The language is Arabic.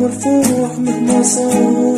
مرفوع متنصور